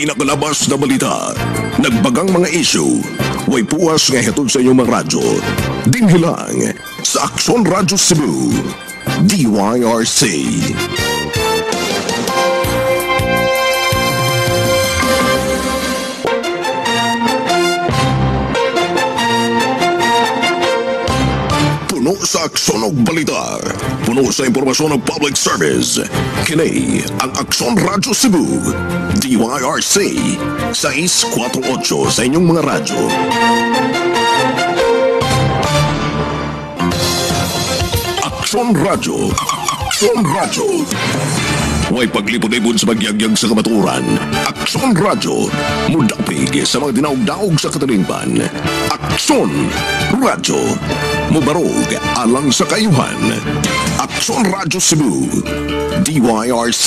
pinakalabas na balita. Nagbagang mga issue. Way puwas nga hatod sa inyong mga radyo. Dinhilang sa Aksyon Radyo Cebu. DYRC. Puno sa aksyon og balita. Puno sa impormasyon ng public service. Kini ang Aksyon Radyo Cebu. DYRC 648 sa inyong mga radyo. Aksyon Radyo. Aksyon Radyo. May paglipod-ipod sa magyagyag sa kamaturan. Aksyon Radyo. Mudapig sa mga dinaog-daog sa katalingpan. Aksyon Radyo. Mubarog alang sa kayuhan. Aksyon Radyo Cebu. DYRC.